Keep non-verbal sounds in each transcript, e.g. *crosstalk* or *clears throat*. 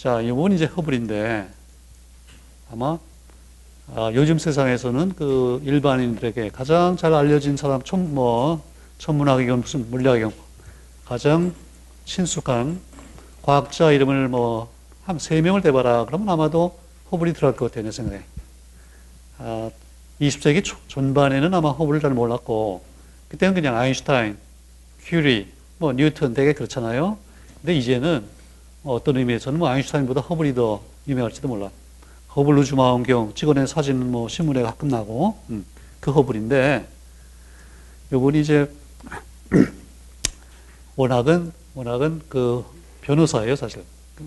자, 이건 이제 허블인데 아마 아, 요즘 세상에서는 그 일반인들에게 가장 잘 알려진 사람, 천, 뭐, 천문학이건 무슨 물리학이건 가장 친숙한 과학자 이름을 뭐, 한 세 명을 대봐라. 그러면 아마도 허블이 들어갈 것 같아요, 내 생각에. 아, 20세기 초, 전반에는 아마 허블을 잘 몰랐고, 그때는 그냥 아인슈타인, 큐리, 뭐, 뉴턴 되게 그렇잖아요. 근데 이제는 어떤 의미에서는 뭐 아인슈타인보다 허블이 더 유명할지도 몰라. 허블 우주망원경 찍어낸 사진은 뭐 신문에 가끔 나고 음, 그 허블인데 요분이 이제 *clears throat* 워낙은 워낙은 그 변호사예요 사실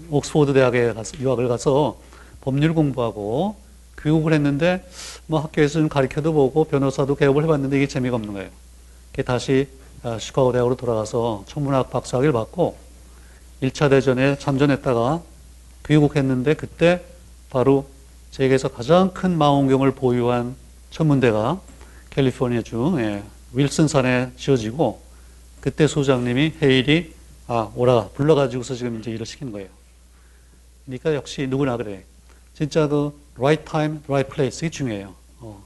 옥스포드 대학에 가서 유학을 가서 법률 공부하고 교육을 했는데 뭐 학교에서는 가르쳐도 보고 변호사도 개업을 해봤는데 이게 재미가 없는 거예요. 다시 아, 시카고 대학으로 돌아가서 천문학 박사학위를 받고 1차 대전에 참전했다가 귀국했는데 그때 바로 세계에서 가장 큰 망원경을 보유한 천문대가 캘리포니아주 예, 윌슨산에 지어지고 그때 소장님이 헤일이 아 오라 불러가지고서 지금 이제 일을 시키는 거예요. 그러니까 역시 누구나 그래. 진짜 그 right time, right place 이 중요해요. 어,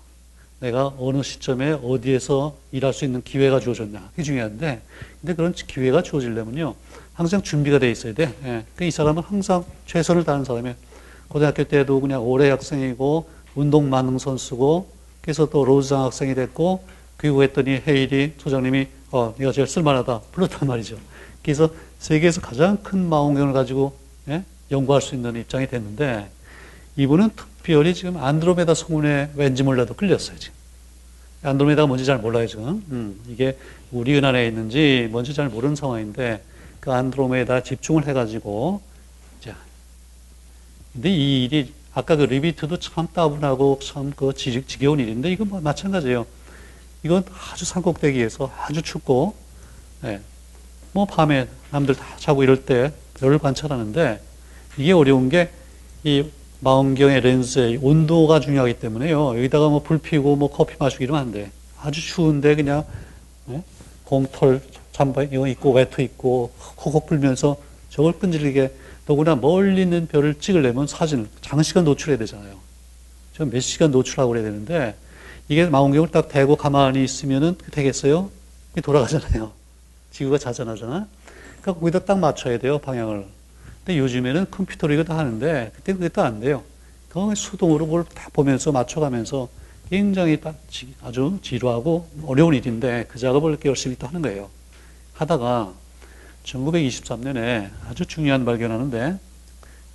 내가 어느 시점에 어디에서 일할 수 있는 기회가 주어졌냐 그게 중요한데 근데 그런 기회가 주어지려면요 항상 준비가 돼 있어야 돼. 예. 그러니까 이 사람은 항상 최선을 다하는 사람이에요. 고등학교 때도 그냥 올해 학생이고 운동 만능 선수고 그래서 또 로즈장 학생이 됐고 귀국했더니 헤일이 소장님이 어 네가 제일 쓸만하다 불렀단 말이죠. 그래서 세계에서 가장 큰 망원경을 가지고 예? 연구할 수 있는 입장이 됐는데 이분은 특별히 지금 안드로메다 성운에 왠지 몰라도 끌렸어요 지금. 안드로메다가 뭔지 잘 몰라요 지금. 음, 이게 우리 은하에 있는지 뭔지 잘 모르는 상황인데 그 안드로메다 집중을 해가지고 자, 근데 이 일이 아까 그 리비트도 참 따분하고 참 그 지겨운 일인데 이건 뭐 마찬가지예요. 이건 아주 산꼭대기에서 아주 춥고, 예, 뭐 밤에 남들 다 자고 이럴 때 별을 관찰하는데 이게 어려운 게 이 망원경의 렌즈의 온도가 중요하기 때문에요. 여기다가 뭐 불 피고 뭐 커피 마시고 이러면. 아주 추운데 그냥 예? 공털 잠바 이거 입고 외투 입고 콕콕 불면서 저걸 끈질기게 더구나 멀리 있는 별을 찍으려면 사진을 장시간 노출해야 되잖아요. 몇 시간 노출하고 그래야 되는데 이게 망원경을 딱 대고 가만히 있으면은 되겠어요? 돌아가잖아요. 지구가 자전하잖아. 그러니까 거기다 딱 맞춰야 돼요, 방향을. 근데 요즘에는 컴퓨터로 이거 다 하는데 그때 그게 또 안 돼요. 그거 수동으로 뭘 다 보면서 맞춰가면서 굉장히 아주 지루하고 어려운 일인데 그 작업을 이렇게 열심히 또 하는 거예요. 하다가 1923년에 아주 중요한 발견하는데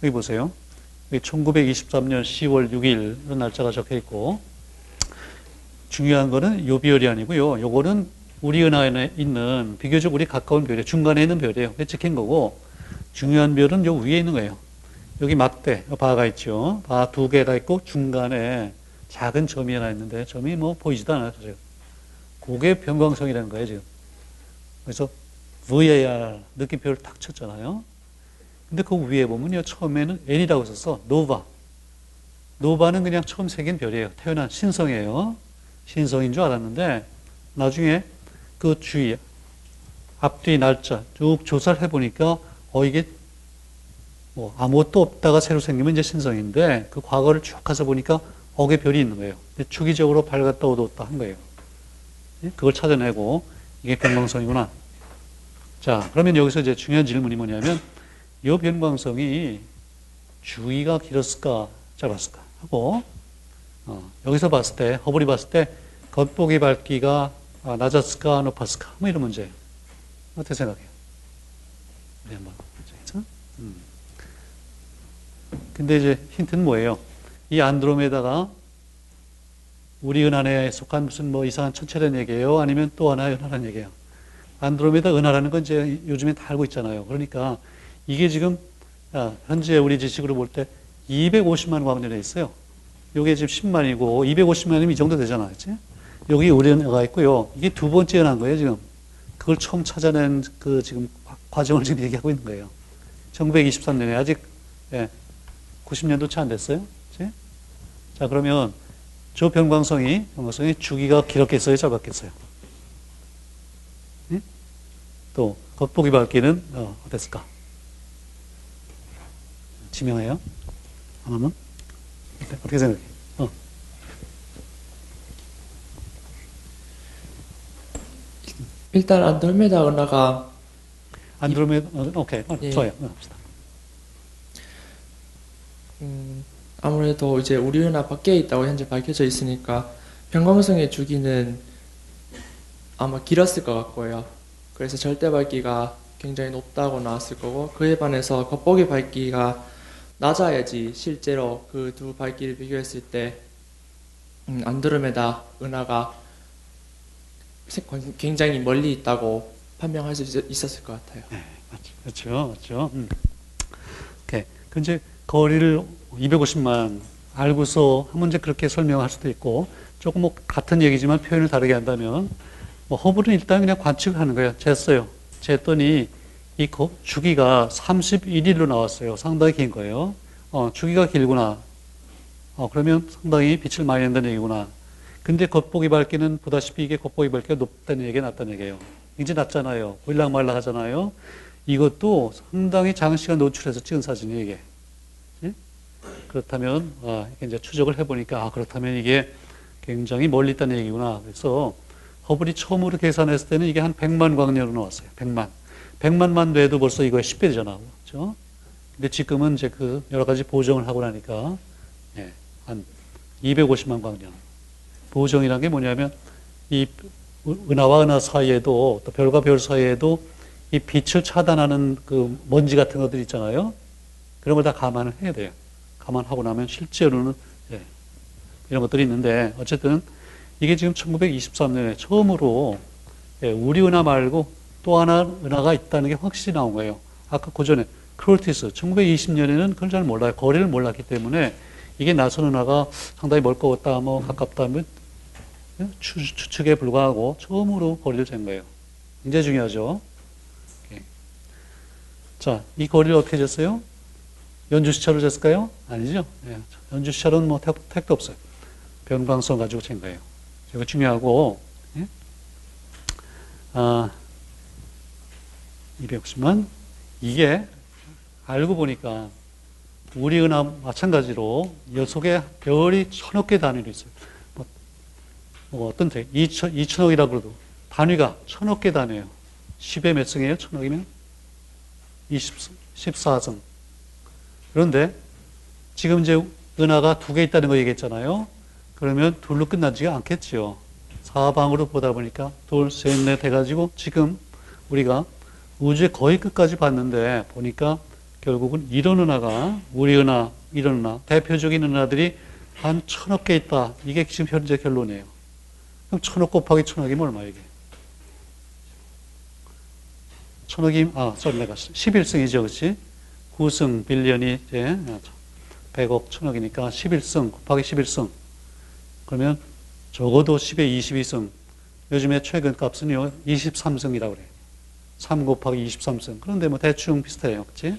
여기 보세요. 여기 1923년 10월 6일 날짜가 적혀 있고 중요한 거는 요 별이 아니고요. 요거는 우리 은하에 있는 비교적 우리 가까운 별이에요. 중간에 있는 별이에요. 찍힌 거고 중요한 별은 요 위에 있는 거예요. 여기 막대 바가 있죠. 바 두 개가 있고 중간에 작은 점이 하나 있는데 점이 뭐 보이지도 않아요. 사실. 그게 변광성이라는 거예요 지금. 그래서 VAR 느낌표를 탁 쳤잖아요. 근데 그 위에 보면요. 처음에는 N이라고 썼어. nova. nova는 그냥 처음 생긴 별이에요. 태어난 신성이에요. 신성인 줄 알았는데 나중에 그 주위 앞뒤 날짜 쭉 조사를 해보니까 어 이게 뭐 아무것도 없다가 새로 생기면 이제 신성인데 그 과거를 쭉 가서 보니까 거기 별이 있는 거예요. 주기적으로 밝았다 어두웠다 한 거예요. 예? 그걸 찾아내고 이게 변광성이구나. 자, 그러면 여기서 이제 중요한 질문이 뭐냐면 이 변광성이 주기가 길었을까 짧았을까 하고 어, 여기서 봤을 때 허블이 봤을 때 겉보기 밝기가 아, 낮았을까 높았을까 뭐 이런 문제예요. 어떻게 생각해요? 우리 한번 그죠? 음. 근데 이제 힌트는 뭐예요? 이 안드로메다가 우리 은하에 속한 무슨 뭐 이상한 천체라는 얘기예요? 아니면 또 하나의 은하라는 얘기예요? 안드로메다 은하라는 건 이제 요즘에 다 알고 있잖아요. 그러니까 이게 지금 아, 현재 우리 지식으로 볼 때 250만 광년에 있어요. 요게 지금 10만이고 250만이면 이 정도 되잖아요. 그치? 여기 우리 은하가 있고요. 이게 두 번째 은하인 거예요, 지금. 그걸 처음 찾아낸 그 지금 과정을 지금 얘기하고 있는 거예요. 1923년에 아직 예, 90년도 채 안 됐어요. 그치? 자, 그러면 저 변광성이, 변광성이 주기가 길었겠어요, 짧았겠어요? 또 겉보기 밝기는 어, 어땠을까? 지명해요? 안 하면? 어떻게 생각해? 어. 일단 안드로메다 은하가 안드로메다, 어, 오케이. 어, 예. 좋아요. 어, 합시다. 음, 아무래도 이제 우리 은하 밖에 있다고 현재 밝혀져 있으니까 평광성의 주기는 아마 길었을 것 같고요. 그래서 절대 밝기가 굉장히 높다고 나왔을 거고 그에 반해서 겉보기 밝기가 낮아야지 실제로 그 두 밝기를 비교했을 때 음, 안드로메다 은하가 세- 굉장히 멀리 있다고 판명할 수 있- 있었을 것 같아요. 맞죠. 그렇죠. 맞죠. 음. 그 이제 거리를 250만 알고서 한 문제 그렇게 설명할 수도 있고 조금 뭐 같은 얘기지만 표현을 다르게 한다면 뭐 허블은 일단 그냥 관측하는 거예요. 쟀어요. 쟀더니 이 거- 주기가 31일로 나왔어요. 상당히 긴 거예요. 어, 주기가 길구나. 어, 그러면 상당히 빛을 많이 낸다는 얘기구나. 근데 겉보기 밝기는 보다시피 이게 겉보기 밝기가 높다는 얘기가 낮다는 얘기예요. 이제 낮잖아요. 보일락말락 하잖아요. 이것도 상당히 장시간 노출해서 찍은 사진이에요, 이게. 예? 그렇다면, 아, 이제 추적을 해보니까, 아, 그렇다면 이게 굉장히 멀리 있다는 얘기구나. 그래서 허블이 처음으로 계산했을 때는 이게 한 100만 광년으로 나왔어요. 100만. 100만만 돼도 벌써 이거의 10배잖아. 그렇죠? 근데 지금은 이제 그 여러 가지 보정을 하고 나니까, 예, 한 250만 광년. 보정이라는 게 뭐냐면, 이 은하와 은하 사이에도, 또 별과 별 사이에도 이 빛을 차단하는 그 먼지 같은 것들 있잖아요. 그런 걸 다 감안을 해야 돼요. 감안하고 나면 실제로는 예, 이런 것들이 있는데 어쨌든 이게 지금 1923년에 처음으로 예, 우리 은하 말고 또 하나 은하가 있다는 게 확실히 나온 거예요. 아까 그 전에 크롤티스 1920년에는 그걸 잘 몰라요. 거리를 몰랐기 때문에 이게 나선 은하가 상당히 멀거웠다, 뭐 가깝다 하면 추, 추측에 불과하고 처음으로 거리를 잰 거예요. 굉장히 중요하죠. 오케이. 자, 이 거리를 어떻게 쟀어요? 연주시차로 쟀을까요? 아니죠. 예, 연주시차로는 뭐 택, 택도 없어요. 변광성 가지고 잰 거예요. 이거 중요하고, 예? 아, 260만. 이게 알고 보니까 우리 은하 마찬가지로 이 속에 별이 천억 개 단위로 있어요. 뭐, 뭐 어떤 데 2천, 2천억이라 그래도 단위가 천억 개 단위예요. 10의 몇 승이에요? 천억이면? 20, 14승. 그런데 지금 이제 은하가 두 개 있다는 거 얘기했잖아요. 그러면 둘로 끝나지가 않겠지요. 사방으로 보다 보니까 둘, 셋, 넷 해가지고 지금 우리가 우주의 거의 끝까지 봤는데 보니까 결국은 이런 은하가 우리 은하, 이런 은하, 대표적인 은하들이 한 천억 개 있다. 이게 지금 현재 결론이에요. 그럼 천억 곱하기 천억이면 얼마 이게? 천억이, 아, sorry, 내가 11승이죠, 그렇지? 9승 빌리언이 이제 100억 천억이니까 11승 곱하기 11승. 그러면 적어도 10에 22승. 요즘에 최근 값은요, 23승이라고 그래요. 3 곱하기 23승. 그런데 뭐 대충 비슷해요. 그치?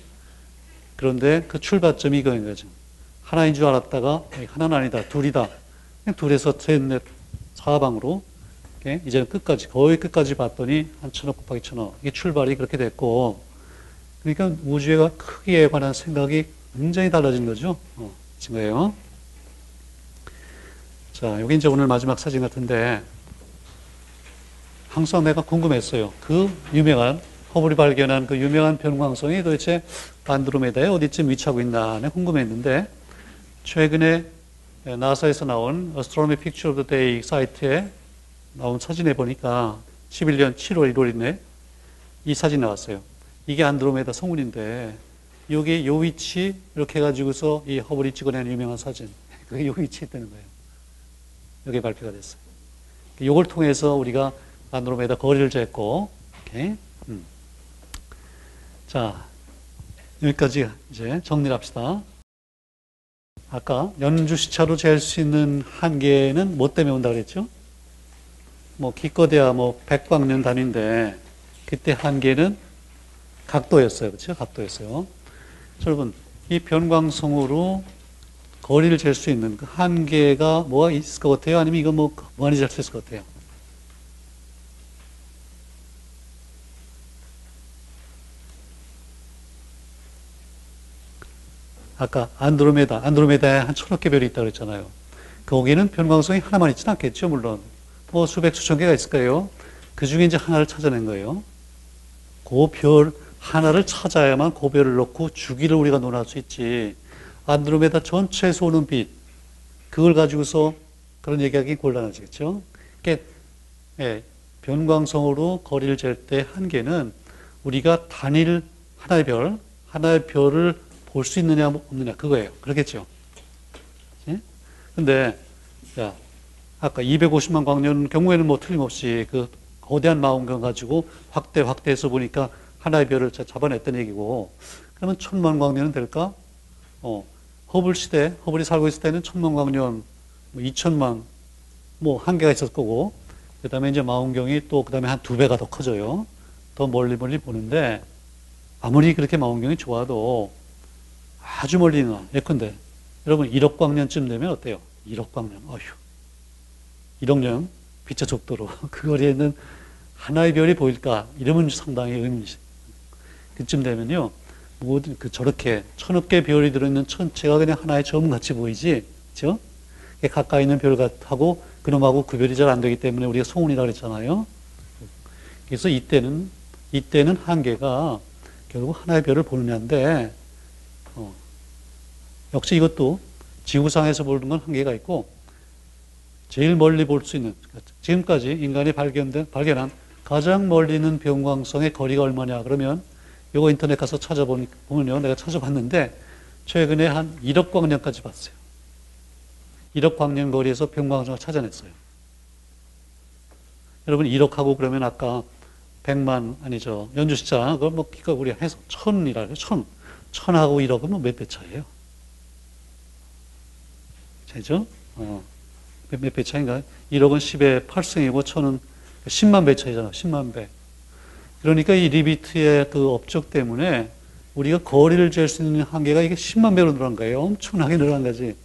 그런데 그 출발점이 이거인 거죠. 하나인 줄 알았다가, 아니, 하나는 아니다. 둘이다. 그냥 둘에서 셋, 넷, 사방으로. 이제는 끝까지, 거의 끝까지 봤더니 한 천억 곱하기 천억. 이게 출발이 그렇게 됐고, 그러니까 우주의 크기에 관한 생각이 굉장히 달라진 거죠. 어, 진 거예요. 자, 여기 이제 오늘 마지막 사진 같은데, 항상 내가 궁금했어요. 그 유명한, 허블이 발견한 그 유명한 변광성이 도대체 안드로메다에 어디쯤 위치하고 있나, 내 궁금했는데, 최근에 나사에서 나온 Astronomy Picture of the Day 사이트에 나온 사진에 보니까 11년 7월 1월이네. 이 사진 나왔어요. 이게 안드로메다 성운인데, 여기 요 위치, 이렇게 해가지고서 이 허블이 찍어낸 유명한 사진. *laughs* 그게 요 위치에 있다는 거예요. 여기 발표가 됐어요. 요걸 통해서 우리가 안드로메다 거리를 쟀고, 오케이. 음. 자, 여기까지 이제 정리를 합시다. 아까 연주 시차로 잴 수 있는 한계는 뭐 때문에 온다 그랬죠? 뭐 기껏해야 뭐 백광년 단위인데 그때 한계는 각도였어요. 그렇죠? 각도였어요. 자, 여러분, 이 변광성으로 거리를 잴 수 있는 그 한계가 뭐가 있을 것 같아요? 아니면 이거 뭐 많이 잴 수 있을 것 같아요? 아까 안드로메다, 안드로메다에 한 천억 개 별이 있다고 그랬잖아요. 거기는 변광성이 하나만 있지는 않겠죠, 물론. 뭐 수백, 수천 개가 있을 거예요. 그 중에 이제 하나를 찾아낸 거예요. 그 별 하나를 찾아야만 그 별을 넣고 주기를 우리가 논할 수 있지. 안드로메다 전체에서 오는 빛, 그걸 가지고서 그런 얘기하기 곤란하시겠죠. 그러니까 예, 변광성으로 거리를 잴 때 한계는 우리가 단일 하나의 별, 하나의 별을 볼 수 있느냐 없느냐 그거예요. 그렇겠죠. 예? 근데 자, 아까 250만 광년 경우에는 뭐 틀림없이 그 거대한 망원경 가지고 확대 확대해서 보니까 하나의 별을 자- 잡아냈던 얘기고 그러면 천만 광년은 될까? 어, 허블 시대, 허블이 살고 있을 때는 천만 광년, 뭐 2천만 뭐 한계가 있었을 거고 그 다음에 이제 망원경이 또 그 다음에 한 두 배가 더 커져요. 더 멀리 멀리 보는데 아무리 그렇게 망원경이 좋아도 아주 멀리 나 예컨대 여러분 1억 광년쯤 되면 어때요? 1억 광년 어휴 1억 년 빛의 속도로 *laughs* 그 거리에 있는 하나의 별이 보일까 이러면 상당히 의미시 그쯤 되면요 모든 그 저렇게 천억 개 별이 들어있는 천체가 그냥 하나의 점 같이 보이지 그죠? 가까이 있는 별 같하고 그놈하고 구별이 잘 안 되기 때문에 우리가 소운이라고 그랬잖아요. 그래서 이때는 이때는 한계가 결국 하나의 별을 보느냐인데 어, 역시 이것도 지구상에서 보는 건 한계가 있고 제일 멀리 볼 수 있는 지금까지 인간이 발견된 발견한 가장 멀리 있는 병광성의 거리가 얼마냐 그러면 이거 인터넷 가서 찾아보면요 내가 찾아봤는데 최근에 한 1억 광년까지 봤어요. 1억 광년 거리에서 병광성을 찾아냈어요. 여러분 1억하고 그러면 아까 100만 아니죠. 연주시자 그걸 뭐 기가 우리 해서 천이라 해요. 천. 천하고 1억은 뭐 몇 배 차이예요? 되죠? 어. 몇배 차인가? 1억은 10의 8승이고 천은 10만 배 차이잖아. 10만 배. 그러니까 이 리비트의 그 업적 때문에 우리가 거리를 잴 수 있는 한계가 이게 10만 배로 늘어난 거예요. 엄청나게 늘어난 거지.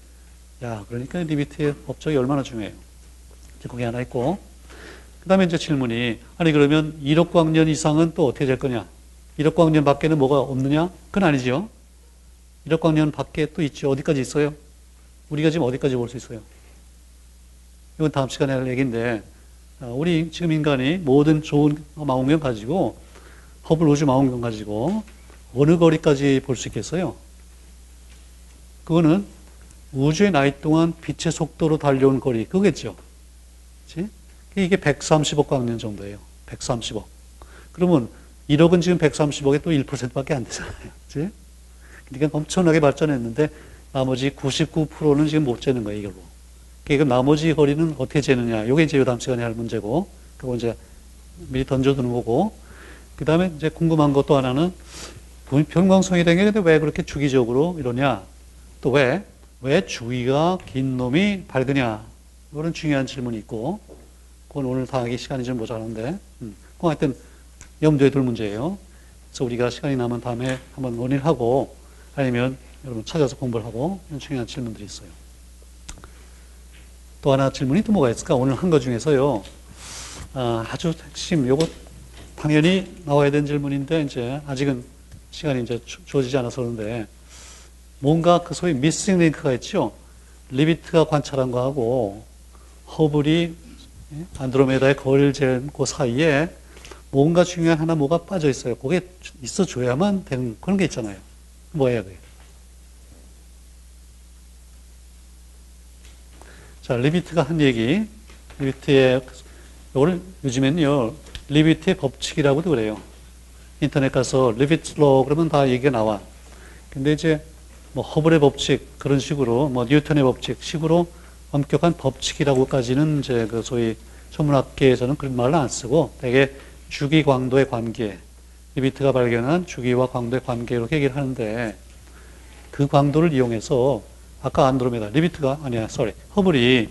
야, 그러니까 리비트의 업적이 얼마나 중요해요. 이제 그게 하나 있고. 그 다음에 이제 질문이, 아니, 그러면 1억 광년 이상은 또 어떻게 될 거냐? 1억 광년 밖에는 뭐가 없느냐? 그건 아니죠. 1억 광년 밖에 또 있죠. 어디까지 있어요? 우리가 지금 어디까지 볼 수 있어요? 이건 다음 시간에 할 얘기인데, 어, 우리 지금 인간이 모든 좋은 망원경 가지고, 허블 우주 망원경 가지고, 어느 거리까지 볼 수 있겠어요? 그거는 우주의 나이 동안 빛의 속도로 달려온 거리, 그거겠죠. 그치? 이게 130억 광년 정도예요. 130억. 그러면 1억은 지금 130억에 또 1%밖에 안 되잖아요. 그치? 그러니까 엄청나게 발전했는데 나머지 99%는 지금 못 재는 거예요, 이걸로. 그러니까 나머지 거리는 어떻게 재느냐. 이게 이제 다음 시간에 할 문제고, 그거 이제 미리 던져두는 거고, 그 다음에 이제 궁금한 것도 하나는 변광성이 된게 근데 왜 그렇게 주기적으로 이러냐? 또 왜? 왜 주기가 긴 놈이 밝으냐? 이런 중요한 질문이 있고, 그건 오늘 다 하기 시간이 좀 모자란데, 음, 그거 하여튼 염두에 둘 문제예요. 그래서 우리가 시간이 나면 다음에 한번 논의를 하고, 아니면 여러분 찾아서 공부를 하고, 이런 중요한 질문들이 있어요. 또 하나 질문이 또 뭐가 있을까? 오늘 한것 중에서요, 아, 아주 핵심, 요거 당연히 나와야 되는 질문인데, 이제 아직은 시간이 이제 주- 주어지지 않아서 그런데, 뭔가 그 소위 미싱 링크가 있죠? 리비트가 관찰한 거하고, 허블이 예? 안드로메다의 거리를 재는 그 사이에 뭔가 중요한 하나 뭐가 빠져 있어요. 그게 있어 줘야만 되는 그런 게 있잖아요. 뭐예요, 그게? 자, 리비트가 한 얘기. 리비트의, 이거를 요즘에는요, 리비트의 법칙이라고도 그래요. 인터넷 가서 리비트 law 그러면 다 얘기가 나와. 근데 이제 뭐 허블의 법칙 그런 식으로 뭐 뉴턴의 법칙 식으로 엄격한 법칙이라고까지는 이제 그 소위 천문학계에서는 그런 말을 안 쓰고 되게 주기 광도의 관계, 리비트가 발견한 주기와 광도의 관계 이렇게 얘기를 하는데 그 광도를 이용해서 아까 안드로메다, 리비트가 아니야, sorry, 허블이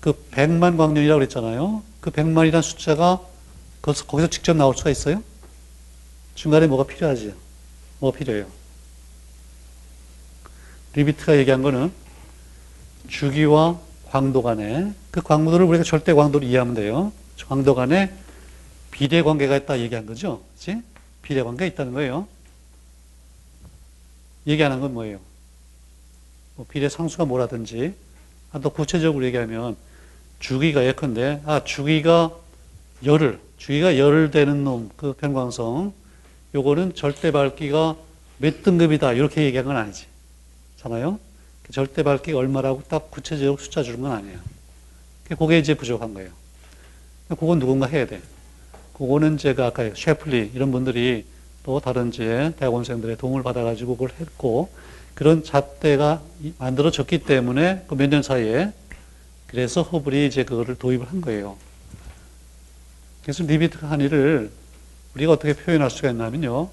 그 100만 광년이라고 그랬잖아요. 그 100만이라는 숫자가 거기서, 직접 나올 수가 있어요? 중간에 뭐가 필요하지? 뭐가 필요해요? 리비트가 얘기한 거는 주기와 광도 간에 그 광도를 우리가 절대 광도로 이해하면 돼요. 광도 간에 비례 관계가 있다 얘기한 거죠. 그렇지? 비례 관계가 있다는 거예요. 얘기 안 한 건 뭐예요? 뭐 비례 상수가 뭐라든지. 아, 또 구체적으로 얘기하면 주기가 예컨대 아 주기가 열을 주기가 열을 되는 놈그 변광성. 요거는 절대 밝기가 몇 등급이다 이렇게 얘기한 건 아니지. 잖아요? 절대 밝기가 얼마라고 딱 구체적으로 숫자 주는 건 아니에요. 그게 이제 부족한 거예요. 그건 누군가 해야 돼. 그거는 제가 아까 셰플리 이런 분들이 또 다른 이제 대학원생들의 도움을 받아가지고 그걸 했고 그런 잣대가 이- 만들어졌기 때문에 그 몇 년 사이에 그래서 허블이 이제 그거를 도입을 한 거예요. 그래서 리비트가 한 일을 우리가 어떻게 표현할 수가 있냐면요.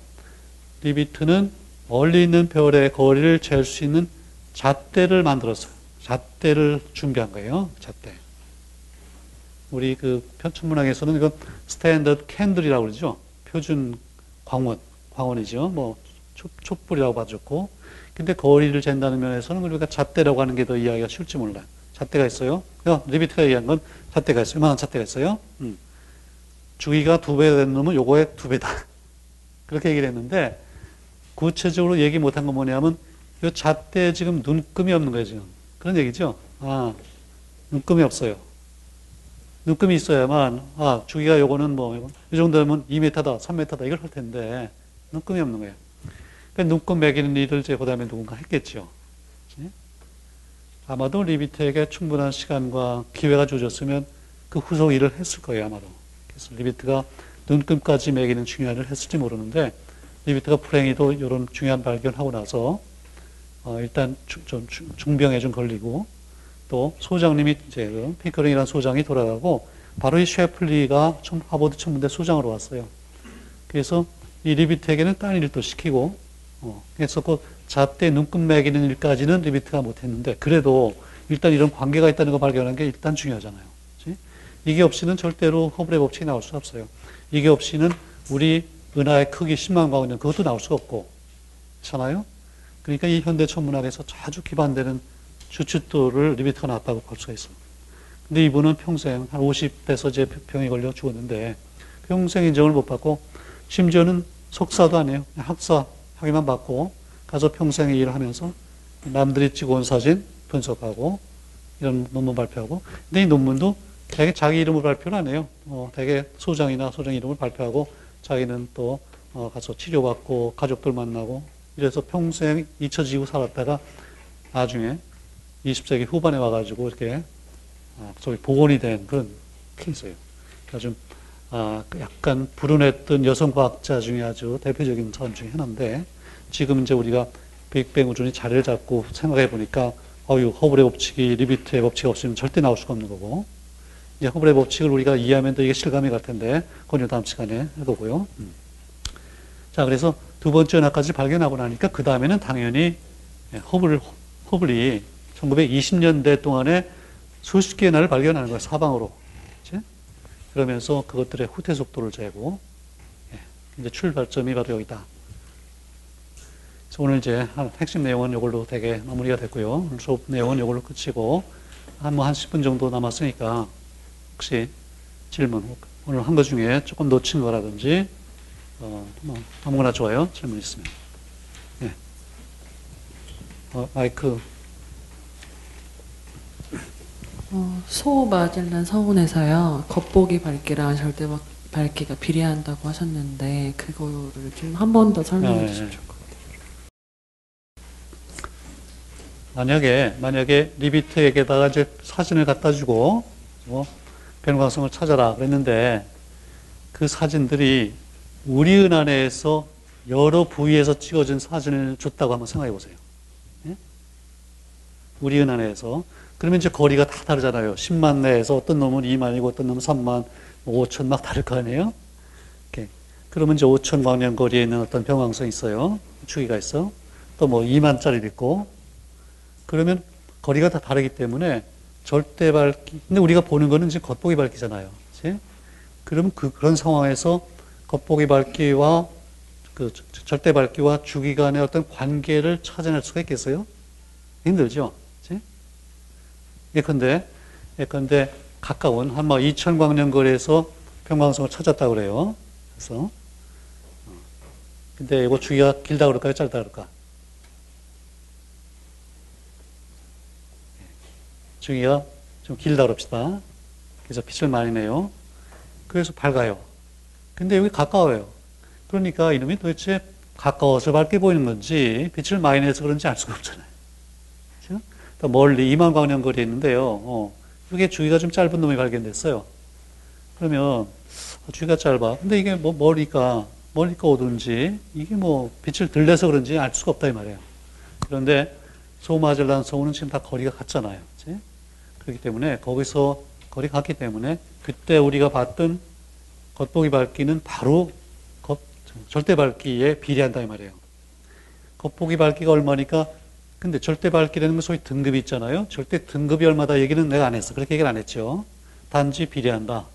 리비트는 멀리 있는 별의 거리를 잴 수 있는 잣대를 만들었어요. 잣대를 준비한 거예요. 잣대. 우리 그 편천문학에서는 이건 standard candle이라고 그러죠. 표준 광원, 광원이죠. 뭐 촛- 촛불이라고 봐도 좋고. 근데 거리를 잰다는 면에서는 우리가 잣대라고 하는 게 더 이해하기가 쉬울지 몰라요. 잣대가 있어요. 리비트가 얘기한 건 잣대가 있어요. 얼마나 잣대가 있어요? 음. 주기가 두 배 되는 놈은 요거의 두 배다. *laughs* 그렇게 얘기를 했는데 구체적으로 얘기 못한 건 뭐냐면 요 잣대에 지금 눈금이 없는 거예요, 지금. 그런 얘기죠. 아, 눈금이 없어요. 눈금이 있어야만 아, 주기가 요거는 뭐 이 정도면 2m다, 3m다 이걸 할 텐데 눈금이 없는 거예요. 그러니까 눈금 매기는 일을 이제 그 다음에 누군가 했겠죠. 그치? 아마도 리비트에게 충분한 시간과 기회가 주어졌으면 그 후속 일을 했을 거예요, 아마도. 그래서 리비트가 눈금까지 매기는 중요한 일을 했을지 모르는데 리비트가 불행히도 이런 중요한 발견하고 나서 어, 일단 중- 좀 중- 중병에 좀 걸리고 또 소장님이 이제 그 피커링이라는 소장이 돌아가고 바로 이 셰플리가 천- 하버드 천문대 소장으로 왔어요. 그래서 이 리비트에게는 딴 일도 시키고 어, 그래서 그 잣대 눈금 매기는 일까지는 리비트가 못했는데 그래도 일단 이런 관계가 있다는 거 발견한 게 일단 중요하잖아요. 그치? 이게 없이는 절대로 허블의 법칙이 나올 수가 없어요. 이게 없이는 우리 은하의 크기 10만 광년 그것도 나올 수가 없고 그렇잖아요. 그러니까 이 현대 천문학에서 아주 기반되는 주춧돌을 리비트가 놨다고 볼 수가 있어. 근데 이분은 평생 한 50대에서 이제 병에 걸려 죽었는데 평생 인정을 못 받고 심지어는 석사도. 그냥 학사 학위만 받고 가서 평생 일을 하면서 남들이 찍어온 사진 분석하고 이런 논문 발표하고 근데 이 논문도 되게 자기 이름으로 발표를 안 해요. 어, 되게 소장이나 소장 이름을 발표하고 자기는 또 어, 가서 치료받고 가족들 만나고 이래서 평생 잊혀지고 살았다가 나중에 20세기 후반에 와가지고 이렇게 아, 소위 복원이 된 그런 케이스예요. 그러니까 좀 아, 그 약간 불운했던 여성 과학자 중에 아주 대표적인 사람 중에 하나인데 지금 이제 우리가 빅뱅 우주론이 자리를 잡고 생각해 보니까 어유 허블의 법칙이 리비트의 법칙이 없으면 절대 나올 수가 없는 거고 이제 허블의 법칙을 우리가 이해하면 더 이게 실감이 갈 텐데 그건 다음 시간에 해보고요. 음. 자 그래서 두 번째 은하까지 발견하고 나니까 그 다음에는 당연히 예, 허블 허블이 1920년대 동안에 수십 개의 은하를 발견하는 거예요 사방으로. 그치? 그러면서 그것들의 후퇴 속도를 재고 예, 이제 출발점이 바로 여기다. 오늘 이제 한 핵심 내용은 이걸로 되게 마무리가 됐고요. 수업 내용은 이걸로 끝이고 한 뭐한 10분 정도 남았으니까 혹시 질문 오늘 한 것 중에 조금 놓친 거라든지 어, 뭐 아무거나 좋아요. 질문 있으면. 예. 어, 마이크 어, 소 마질란 서문에서요 겉보기 밝기랑 절대 박- 밝기가 비례한다고 하셨는데 그거를 좀 한 번 더 설명해 네. 주시면 좋을 것 같아요. 만약에 만약에 리비트에게다가 이제 사진을 갖다 주고 뭐 변광성을 찾아라 그랬는데 그 사진들이 우리 은하내에서 여러 부위에서 찍어진 사진을 줬다고 한번 생각해 보세요. 예? 우리 은하내에서 그러면 이제 거리가 다 다르잖아요. 10만 내에서 어떤 놈은 2만이고 어떤 놈은 3만, 5천 막 다를 거 아니에요? 이렇게. 그러면 이제 5천 광년 거리에 있는 어떤 병광성이 있어요. 주기가 있어. 또 뭐 2만짜리도 있고. 그러면 거리가 다 다르기 때문에 절대 밝기. 근데 우리가 보는 거는 이제 겉보기 밝기잖아요. 그치? 그러면 그, 그런 상황에서 겉보기 밝기와 그 저- 절대 밝기와 주기 간의 어떤 관계를 찾아낼 수가 있겠어요? 힘들죠? 예컨대, 예컨대 가까운 한 뭐 2,000광년 거리에서 평광성을 찾았다 그래요. 그래서. 어. 근데 이거 주기가 길다 그럴까요? 짧다 그럴까? 주기가 좀 길다 그럽시다. 그래서 빛을 많이 내요. 그래서 밝아요. 근데 여기 가까워요. 그러니까 이놈이 도대체 가까워서 밝게 보이는 건지 빛을 많이 내서 그런지 알 수가 없잖아요. 또 멀리 2만 광년 거리에 있는데요. 어, 이게 주기가 좀 짧은 놈이 발견됐어요. 그러면 주기가 짧아. 근데 이게 뭐 머리가 머리가 어두운지 이게 뭐 빛을 들려서 그런지 알 수가 없다 이 말이에요. 그런데 소마젤란 성우는 지금 다 거리가 같잖아요. 그치? 그렇기 때문에 거기서 거리가 같기 때문에 그때 우리가 봤던 겉보기 밝기는 바로 겉, 절대 밝기에 비례한다 이 말이에요. 겉보기 밝기가 얼마니까 근데 절대 밝기라는 건 소위 등급이 있잖아요. 절대 등급이 얼마다 얘기는 내가 안 했어. 그렇게 얘기를 안 했죠. 단지 비례한다.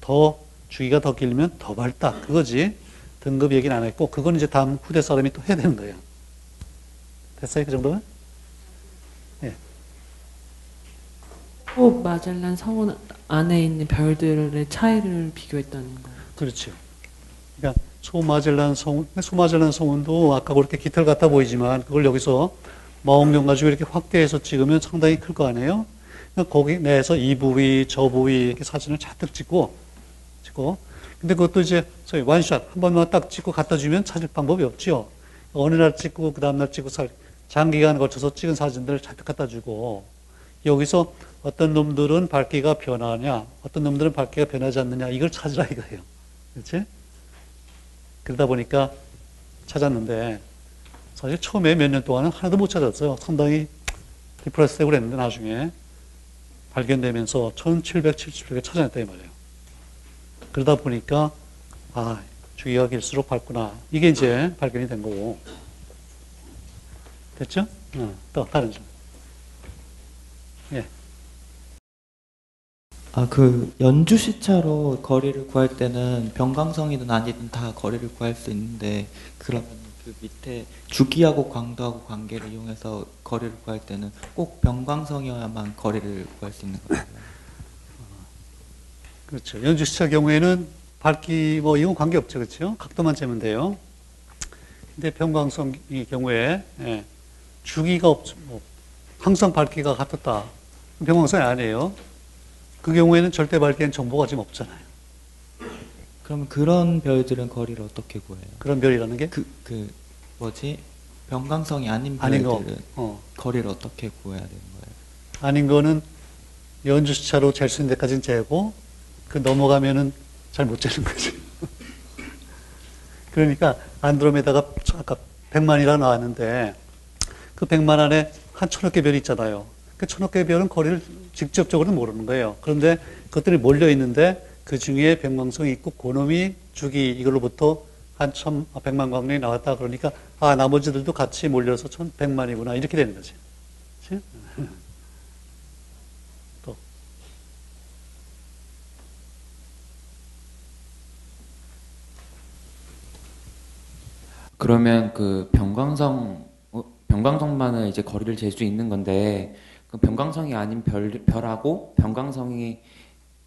더 주기가 더 길면 더 밝다. 그거지. 등급 얘기는 안 했고 그건 이제 다음 후대 사람이 또 해야 되는 거예요. 됐어요? 그 정도면? 소 마젤란 성운 안에 있는 별들의 차이를 비교했다는 거예요. 그렇죠. 그러니까 소마젤란 성운, 소마젤란 성운도 아까 그렇게 깃털 같아 보이지만 그걸 여기서 망원경 가지고 이렇게 확대해서 찍으면 상당히 클 거 아니에요? 그러니까 거기 내에서 이 부위, 저 부위 이렇게 사진을 잔뜩 찍고 찍고 근데 그것도 이제 소위 원샷 한 번만 딱 찍고 갖다 주면 찾을 방법이 없죠. 어느 날 찍고 그 다음 날 찍고 살 장기간 거쳐서 찍은 사진들을 잔뜩 갖다 주고 여기서 어떤 놈들은 밝기가 변하냐, 어떤 놈들은 밝기가 변하지 않느냐 이걸 찾으라 이거예요. 그렇지? 그러다 보니까 찾았는데 사실 처음에 몇 년 동안은 하나도 못 찾았어요. 상당히 디프레스 되고 그랬는데 나중에 발견되면서 1777개 찾아냈다 이 말이에요. 그러다 보니까 아 주기가 길수록 밝구나. 이게 이제 발견이 된 거고. 됐죠? 어, 또 다른 점. 예. 아, 그 연주 시차로 거리를 구할 때는 병광성이든 아니든 다 거리를 구할 수 있는데 그러면 그 밑에 주기하고 광도하고 관계를 이용해서 거리를 구할 때는 꼭 병광성이어야만 거리를 구할 수 있는 거예요. 그렇죠. 연주 시차 경우에는 밝기 뭐 이건 관계 없죠, 그렇죠? 각도만 재면 돼요. 근데 평광성의 경우에 예, 주기가 없, 뭐 항상 밝기가 같았다. 평광성이 아니에요. 그 경우에는 절대 밝기엔 정보가 지금 없잖아요. 그러면 그런 별들은 거리를 어떻게 구해요? 그런 별이라는 게 그, 그 뭐지? 병광성이 아닌 아닌 거. 별들은 어, 거리를 어떻게 구해야 되는 거예요? 아닌 거는 연주 시차로 잴 수 있는 데까지는 재고 그 넘어가면은 잘 못 재는 거지. *laughs* 그러니까 안드로메다가 아까 100만이라 나왔는데 그 100만 안에 한 천억 개 별이 있잖아요. 그 천억 개 별은 거리를 직접적으로는 모르는 거예요. 그런데 그것들이 몰려 있는데 그 중에 병광성이 있고 고놈이 주기 이걸로부터 한 천, 아, 백만 광년이 나왔다 그러니까 아 나머지들도 같이 몰려서 천 백만이구나 이렇게 되는 거지. 그치? *laughs* 또 그러면 그 병광성 어, 병광성만을 이제 거리를 잴 수 있는 건데 그 병광성이 아닌 별 별하고 병광성이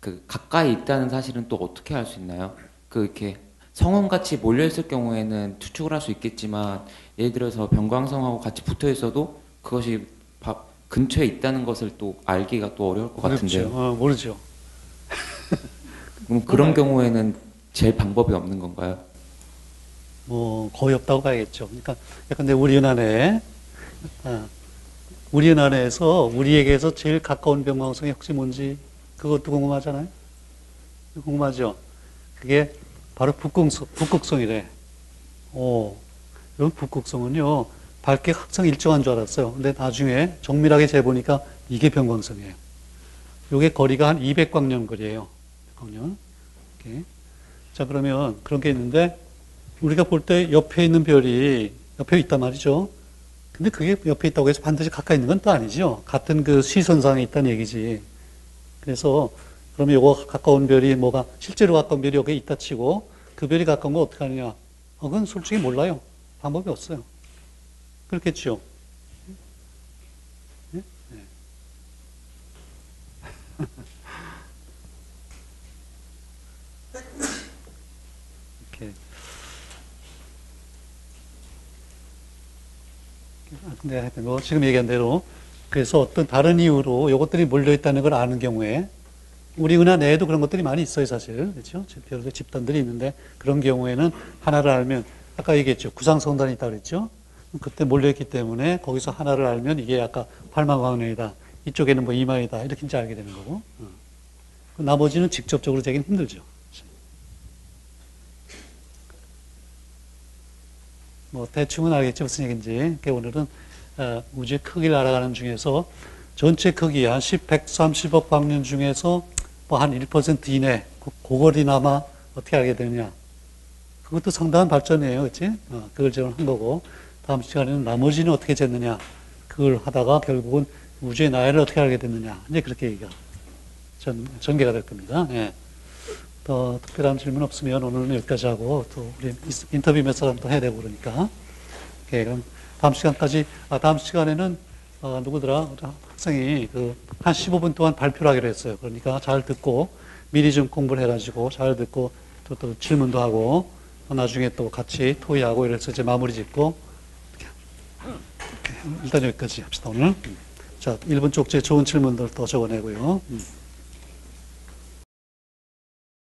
그 가까이 있다는 사실은 또 어떻게 알 수 있나요? 그 이렇게 성운 같이 몰려 있을 경우에는 추측을 할 수 있겠지만 예를 들어서 병광성하고 같이 붙어 있어도 그것이 바- 근처에 있다는 것을 또 알기가 또 어려울 것 같은데요. 어, 모르죠. *laughs* 그럼 그런 경우에는 제 방법이 없는 건가요? 뭐 거의 없다고 봐야겠죠. 그러니까 근데 우리 연안에 아, 우리 연안에서 우리에게서 제일 가까운 병광성이 혹시 뭔지 그것도 궁금하잖아요. 궁금하죠. 그게 바로 북극성, 북극성이래. 오, 이 북극성은요 밝기 항상 일정한 줄 알았어요. 근데 나중에 정밀하게 재보니까 이게 병광성이에요. 요게 거리가 한 200광년 거리예요. 광년. 이렇게. 자 그러면 그런 게 있는데 우리가 볼 때 옆에 있는 별이 옆에 있단 말이죠. 근데 그게 옆에 있다고 해서 반드시 가까이 있는 건 또 아니죠. 같은 그 시선상에 있다는 얘기지. 그래서 그러면 요거 가까운 별이 뭐가 실제로 가까운 별이 여기에 있다 치고 그 별이 가까운 거 어떻게 하느냐? 어, 그건 솔직히 몰라요. 방법이 없어요. 그렇겠죠. 네? 네. 이렇게. 아, 근데 뭐 지금 얘기한 대로 그래서 어떤 다른 이유로 이것들이 몰려있다는 걸 아는 경우에 우리 은하 내에도 그런 것들이 많이 있어요, 사실. 그렇죠? 집단들이 있는데 그런 경우에는 하나를 알면 아까 얘기했죠. 구상성단이 있다고 그랬죠? 그때 몰려있기 때문에 거기서 하나를 알면 이게 아까 팔망광년이다. 이쪽에는 뭐 이마이다. 이렇게 이제 알게 되는 거고. 어. 나머지는 직접적으로 되긴 힘들죠. 뭐 대충은 알겠죠 무슨 얘기인지. 그러니까 오늘은 어, 우주의 크기를 알아가는 중에서 전체 크기 한 10, 130억 광년 중에서 뭐 한 1% 이내 그- 그거리나마 어떻게 알게 되느냐. 그것도 상당한 발전이에요, 그렇지? 어, 그걸 지금 한 거고 다음 시간에는 나머지는 어떻게 됐느냐. 그걸 하다가 결국은 우주의 나이를 어떻게 알게 됐느냐. 이제 그렇게 얘기가 전, 전개가 될 겁니다. 예. 더 특별한 질문 없으면 오늘은 여기까지 하고 또 우리 인터뷰 몇 사람 또 해야 되고 그러니까. 오케이, 그럼 다음 시간까지, 아, 다음 시간에는 어, 누구더라? 학생이 그 한 15분 동안 발표를 하기로 했어요. 그러니까 잘 듣고 미리 좀 공부를 해가지고 잘 듣고 또, 또 질문도 하고 또 나중에 또 같이 토의하고 이래서 이제 마무리 짓고. 이렇게 일단 여기까지 합시다 오늘. 자, 1분 쪽지에 좋은 질문들 또 적어내고요. 음.